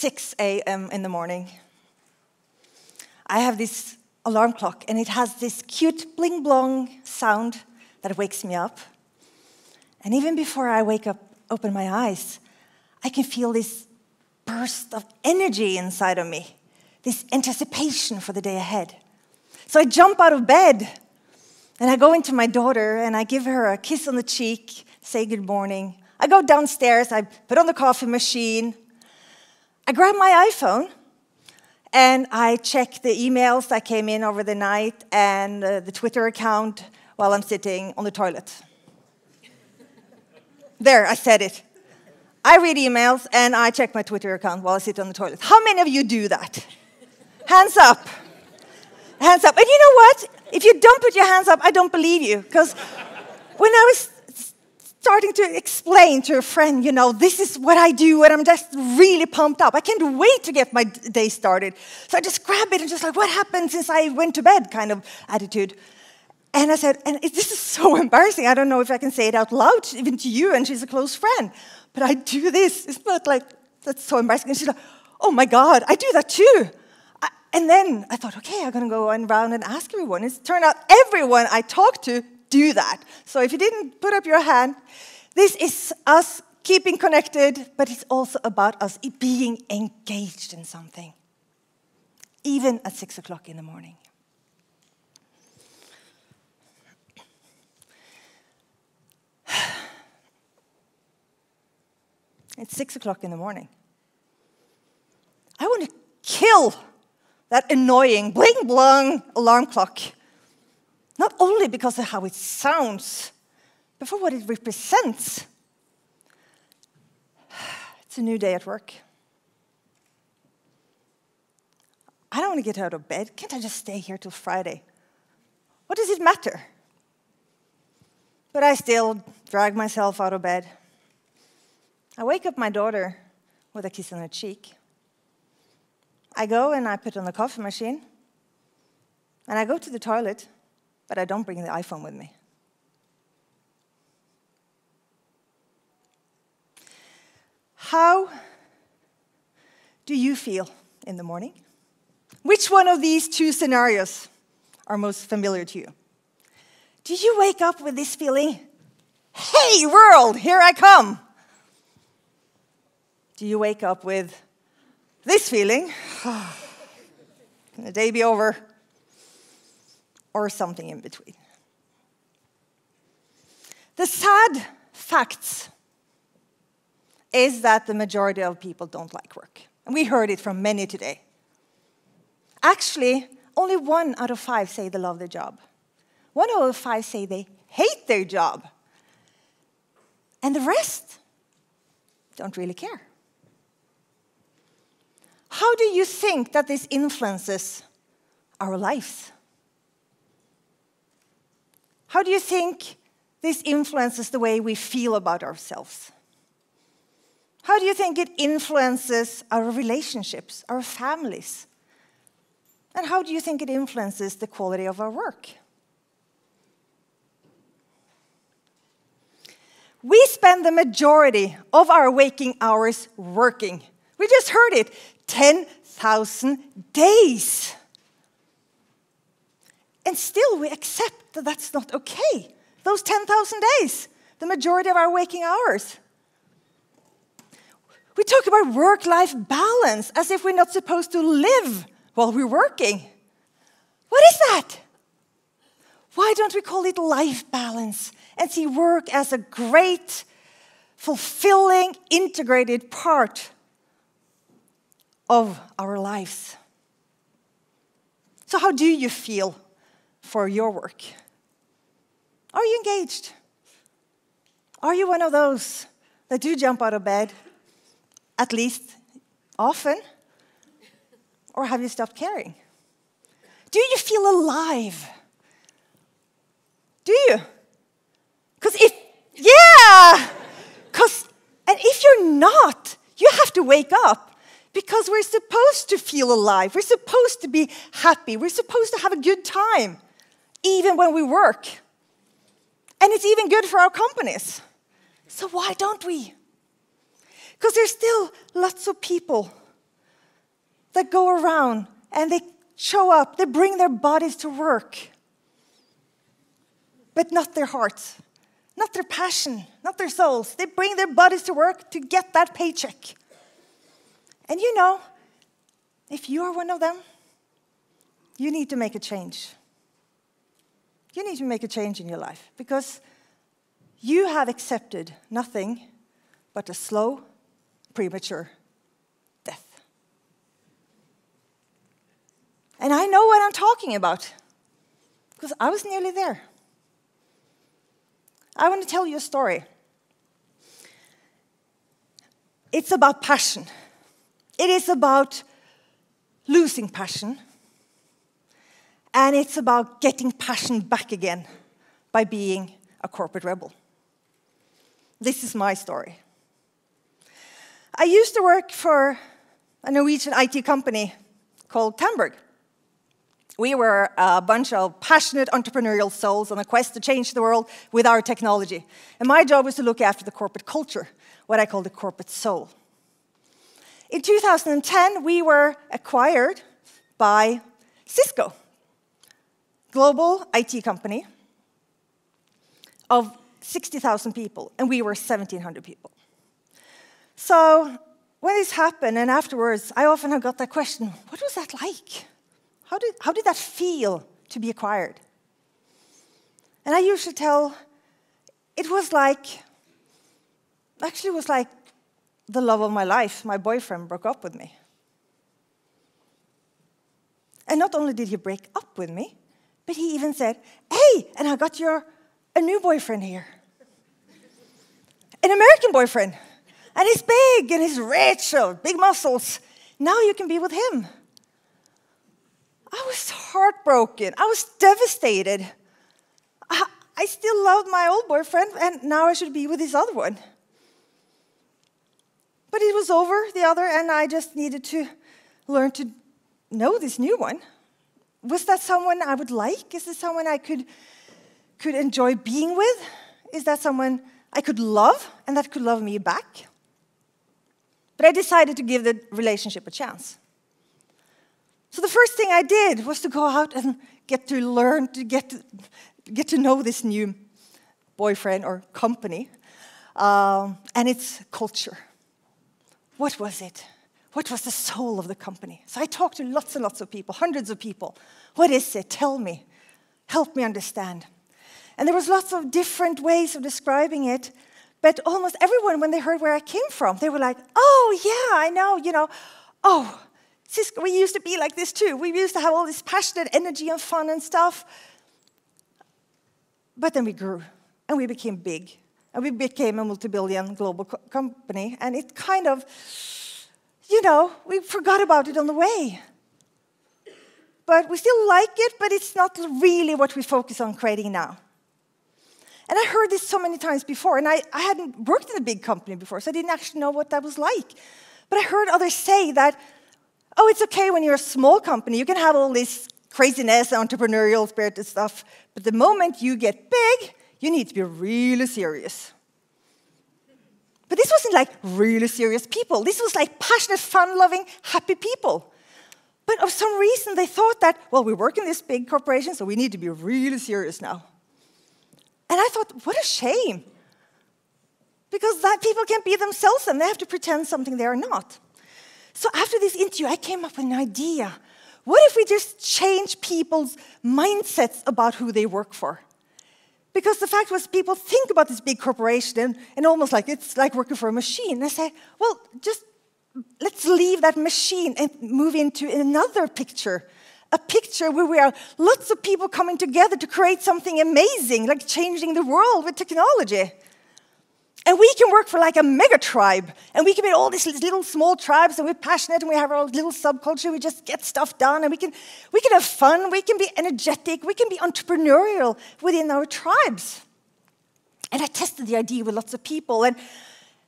6 a.m. in the morning. I have this alarm clock, and it has this cute bling blong sound that wakes me up. And even before I wake up, open my eyes, I can feel this burst of energy inside of me, this anticipation for the day ahead. So I jump out of bed and I go into my daughter and I give her a kiss on the cheek, say good morning. I go downstairs, I put on the coffee machine, I grab my iPhone and I check the emails that came in over the night and uh, the Twitter account while I'm sitting on the toilet. there, I said it. I read emails and I check my Twitter account while I sit on the toilet. How many of you do that? Hands up. Hands up. And you know what? If you don't put your hands up, I don't believe you. Because when I was starting to explain to a friend, you know, this is what I do, and I'm just really pumped up. I can't wait to get my day started. So I just grab it and just like, what happened since I went to bed kind of attitude. And I said, and this is so embarrassing. I don't know if I can say it out loud, even to you, and she's a close friend. But I do this. It's not like, that's so embarrassing. And she's like, oh my God, I do that too. And then I thought, okay, I'm going to go around and ask everyone. It turned out everyone I talked to do that. So if you didn't put up your hand, this is us keeping connected, but it's also about us being engaged in something, even at six o'clock in the morning. It's six o'clock in the morning. I want to kill that annoying bling blong alarm clock not only because of how it sounds, but for what it represents. It's a new day at work. I don't want to get out of bed. Can't I just stay here till Friday? What does it matter? But I still drag myself out of bed. I wake up my daughter with a kiss on her cheek. I go and I put on the coffee machine. And I go to the toilet but I don't bring the iPhone with me. How do you feel in the morning? Which one of these two scenarios are most familiar to you? Do you wake up with this feeling, hey, world, here I come? Do you wake up with this feeling, ah, can the day be over? Or something in between. The sad facts is that the majority of people don't like work. And we heard it from many today. Actually, only one out of five say they love their job. One out of five say they hate their job. And the rest don't really care. How do you think that this influences our lives? How do you think this influences the way we feel about ourselves? How do you think it influences our relationships, our families? And how do you think it influences the quality of our work? We spend the majority of our waking hours working. We just heard it 10,000 days. And still, we accept that that's not okay. Those 10,000 days, the majority of our waking hours. We talk about work life balance as if we're not supposed to live while we're working. What is that? Why don't we call it life balance and see work as a great, fulfilling, integrated part of our lives? So, how do you feel for your work? Are you engaged? Are you one of those that do jump out of bed, at least often? Or have you stopped caring? Do you feel alive? Do you? Because if, yeah! Because, and if you're not, you have to wake up because we're supposed to feel alive. We're supposed to be happy. We're supposed to have a good time, even when we work. And it's even good for our companies. So why don't we? Because there's still lots of people that go around and they show up, they bring their bodies to work, but not their hearts, not their passion, not their souls. They bring their bodies to work to get that paycheck. And you know, if you are one of them, you need to make a change. You need to make a change in your life because you have accepted nothing but a slow, premature death. And I know what I'm talking about because I was nearly there. I want to tell you a story. It's about passion. It is about losing passion. And it's about getting passion back again by being a corporate rebel. This is my story. I used to work for a Norwegian IT company called Tandberg. We were a bunch of passionate entrepreneurial souls on a quest to change the world with our technology. And my job was to look after the corporate culture, what I call the corporate soul. In 2010, we were acquired by Cisco, global IT company of 60,000 people, and we were 1,700 people. So when this happened, and afterwards, I often have got that question what was that like? How did, how did that feel to be acquired? And I usually tell it was like, actually, it was like the love of my life, my boyfriend, broke up with me. And not only did he break up with me, but he even said, Hey, and I got your a new boyfriend here. An American boyfriend. And he's big and he's rich, big muscles. Now you can be with him. I was heartbroken. I was devastated. I, I still loved my old boyfriend, and now I should be with this other one. But it was over, the other, and I just needed to learn to know this new one. Was that someone I would like? Is this someone I could, could enjoy being with? Is that someone I could love and that could love me back? But I decided to give the relationship a chance. So the first thing I did was to go out and get to learn, to get to, get to know this new boyfriend or company um, and its culture. What was it? What was the soul of the company? So I talked to lots and lots of people, hundreds of people. What is it? Tell me. Help me understand. And there was lots of different ways of describing it, but almost everyone, when they heard where I came from, they were like, oh, yeah, I know, you know. Oh, Cisco, we used to be like this too. We used to have all this passionate energy and fun and stuff. But then we grew and we became big and we became a multi billion global co company. And it kind of, you know, we forgot about it on the way. But we still like it, but it's not really what we focus on creating now. And I heard this so many times before, and I, I hadn't worked in a big company before, so I didn't actually know what that was like. But I heard others say that, oh, it's okay when you're a small company, you can have all this craziness, entrepreneurial spirit and stuff, but the moment you get big, you need to be really serious. But this wasn't like really serious people. This was like passionate, fun loving, happy people. But of some reason, they thought that, well, we work in this big corporation, so we need to be really serious now. And I thought, what a shame. Because that people can't be themselves and they have to pretend something they are not. So after this interview, I came up with an idea. What if we just change people's mindsets about who they work for? Because the fact was, people think about this big corporation and, and almost like it's like working for a machine. I say, well, just let's leave that machine and move into another picture. A picture where we are lots of people coming together to create something amazing, like changing the world with technology. And we can work for like a mega tribe. And we can be all these little small tribes, and we're passionate, and we have our little subculture. We just get stuff done, and we can, we can have fun, we can be energetic, we can be entrepreneurial within our tribes. And I tested the idea with lots of people, and,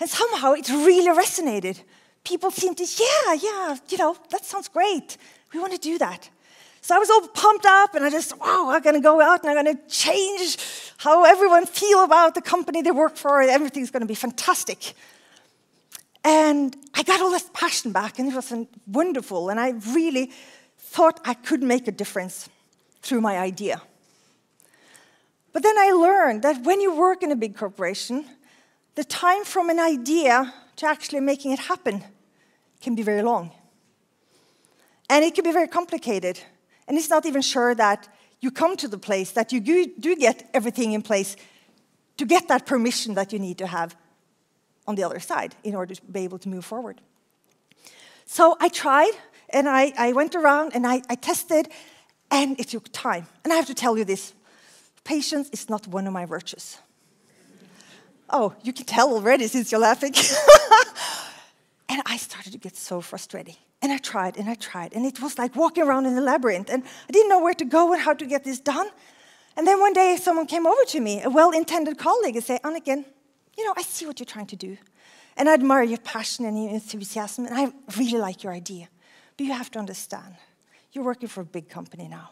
and somehow it really resonated. People seemed to, yeah, yeah, you know, that sounds great. We want to do that. So I was all pumped up, and I just, wow, I'm going to go out and I'm going to change how everyone feel about the company they work for. Everything's going to be fantastic. And I got all this passion back, and it was wonderful. And I really thought I could make a difference through my idea. But then I learned that when you work in a big corporation, the time from an idea to actually making it happen can be very long. And it can be very complicated. And it's not even sure that you come to the place that you do get everything in place to get that permission that you need to have on the other side in order to be able to move forward. So I tried and I, I went around and I, I tested, and it took time. And I have to tell you this patience is not one of my virtues. Oh, you can tell already since you're laughing. to get so frustrating. And I tried and I tried. And it was like walking around in a labyrinth. And I didn't know where to go and how to get this done. And then one day someone came over to me, a well intended colleague, and said, Annicken, you know, I see what you're trying to do. And I admire your passion and your enthusiasm. And I really like your idea. But you have to understand, you're working for a big company now.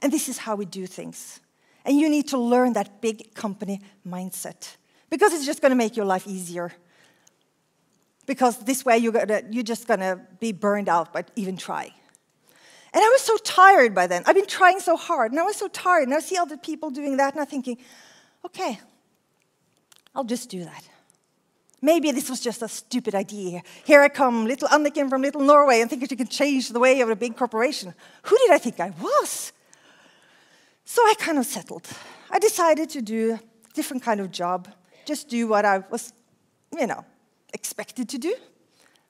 And this is how we do things. And you need to learn that big company mindset because it's just going to make your life easier. Because this way you're, gonna, you're just going to be burned out by even trying. And I was so tired by then. I've been trying so hard, and I was so tired. And I see other people doing that, and I'm thinking, okay, I'll just do that. Maybe this was just a stupid idea. Here I come, little Annicken from little Norway, and thinking she can change the way of a big corporation. Who did I think I was? So I kind of settled. I decided to do a different kind of job, just do what I was, you know, expected to do,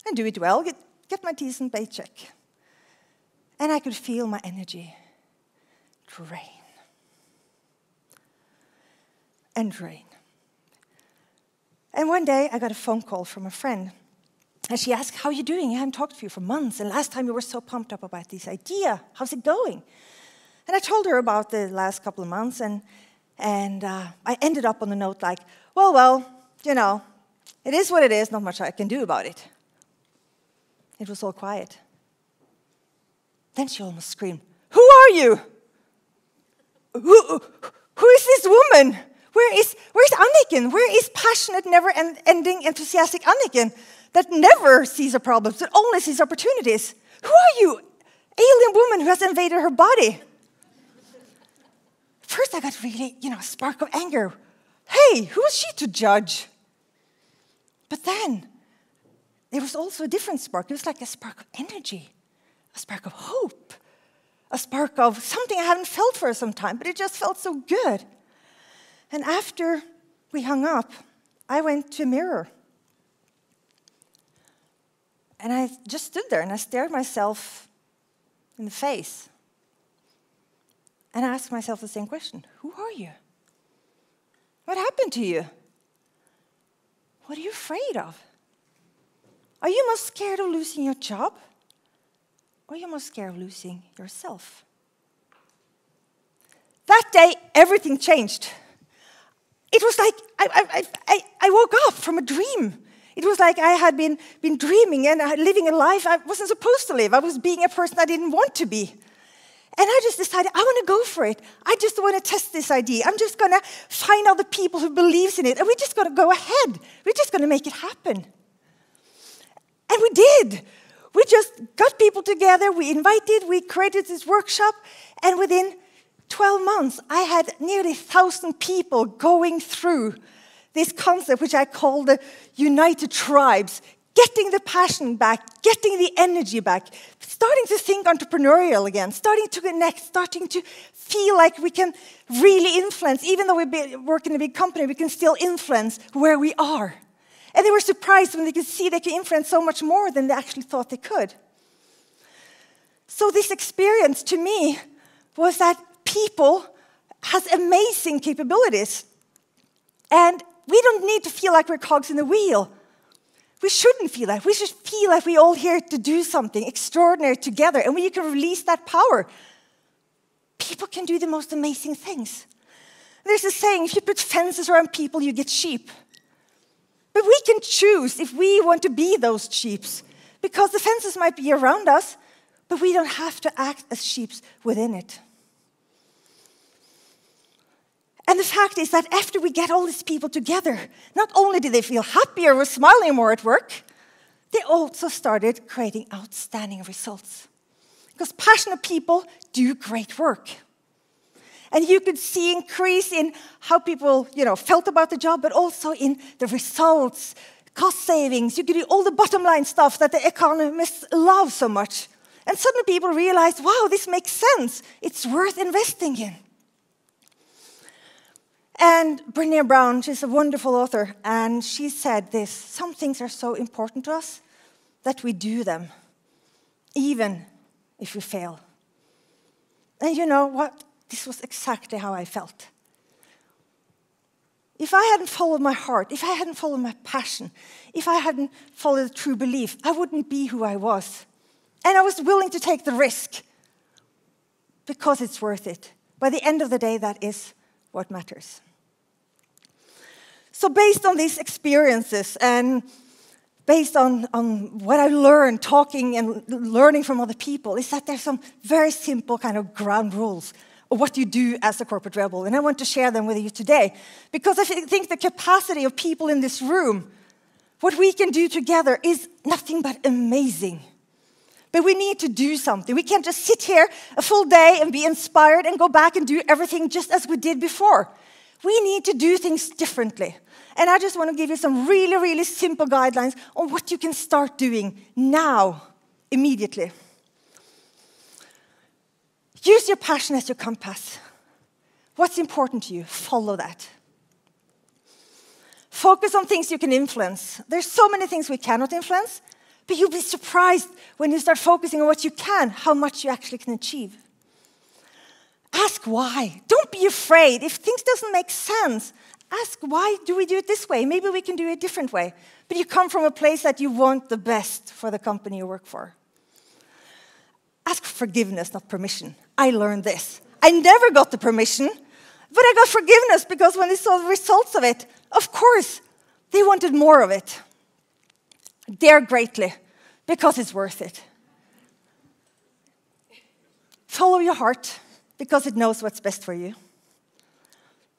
and do it well, get, get my decent paycheck. And I could feel my energy drain and drain. And one day I got a phone call from a friend. And she asked, How are you doing? I haven't talked to you for months. And last time you were so pumped up about this idea. How's it going? And I told her about the last couple of months. And, and uh, I ended up on the note like, Well, well, you know, it is what it is, not much I can do about it. It was all quiet. Then she almost screamed, Who are you? Who, who is this woman? Where is, where is Annicken? Where is passionate, never ending, enthusiastic Annicken that never sees her problems, that only sees opportunities? Who are you, alien woman who has invaded her body? First, I got really, you know, a spark of anger. Hey, who is she to judge? But then there was also a different spark. It was like a spark of energy, a spark of hope, a spark of something I hadn't felt for some time, but it just felt so good. And after we hung up, I went to a mirror. And I just stood there and I stared myself in the face. And I asked myself the same question Who are you? What happened to you? What are you afraid of? Are you most scared of losing your job? Or are you most scared of losing yourself? That day, everything changed. It was like I, I, I, I woke up from a dream. It was like I had been, been dreaming and living a life I wasn't supposed to live. I was being a person I didn't want to be. And I just decided I want to go for it. I just want to test this idea. I'm just going to find other people who believes in it, and we're just going to go ahead. We're just going to make it happen. And we did. We just got people together. We invited. We created this workshop, and within 12 months, I had nearly 1,000 people going through this concept, which I call the United Tribes, getting the passion back, getting the energy back, starting to think entrepreneurial again, starting to connect, starting to feel like we can really influence. Even though we work in a big company, we can still influence where we are. And they were surprised when they could see they could influence so much more than they actually thought they could. So, this experience to me was that people has amazing capabilities. And we don't need to feel like we're cogs in the wheel. We shouldn't feel that. We should feel like we're all here to do something extraordinary together. And when you can release that power, people can do the most amazing things. There's a saying if you put fences around people, you get sheep. But we can choose if we want to be those sheep because the fences might be around us, but we don't have to act as sheep within it. And the fact is that after we get all these people together, not only did they feel happier or smiling more at work, they also started creating outstanding results. Because passionate people do great work. And you could see increase in how people you know, felt about the job, but also in the results, cost savings. You could do all the bottom line stuff that the economists love so much. And suddenly people realized, wow, this makes sense. It's worth investing in. And Brené Brown, she's a wonderful author, and she said this some things are so important to us that we do them, even if we fail. And you know what? This was exactly how I felt. If I hadn't followed my heart, if I hadn't followed my passion, if I hadn't followed the true belief, I wouldn't be who I was. And I was willing to take the risk because it's worth it. By the end of the day, that is what matters. So, based on these experiences and based on, on what I learned talking and learning from other people, is that there's some very simple kind of ground rules of what you do as a corporate rebel. And I want to share them with you today because I think the capacity of people in this room, what we can do together, is nothing but amazing. But we need to do something. We can't just sit here a full day and be inspired and go back and do everything just as we did before. We need to do things differently. And I just want to give you some really, really simple guidelines on what you can start doing now, immediately. Use your passion as your compass. What's important to you? Follow that. Focus on things you can influence. There's so many things we cannot influence, but you'll be surprised when you start focusing on what you can, how much you actually can achieve. Ask why. Don't be afraid. If things doesn't make sense, ask why do we do it this way? Maybe we can do it a different way. But you come from a place that you want the best for the company you work for. Ask for forgiveness, not permission. I learned this. I never got the permission, but I got forgiveness because when they saw the results of it, of course, they wanted more of it. Dare greatly because it's worth it. Follow your heart because it knows what's best for you.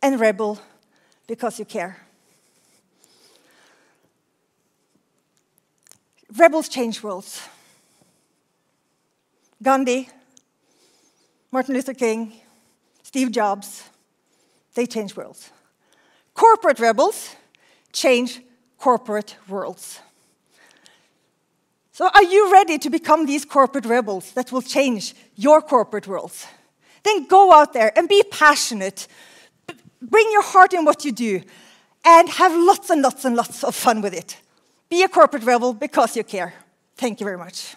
And rebel because you care. Rebels change worlds. Gandhi, Martin Luther King, Steve Jobs, they change worlds. Corporate rebels change corporate worlds. So, are you ready to become these corporate rebels that will change your corporate worlds? Then go out there and be passionate Bring your heart in what you do and have lots and lots and lots of fun with it. Be a corporate rebel because you care. Thank you very much.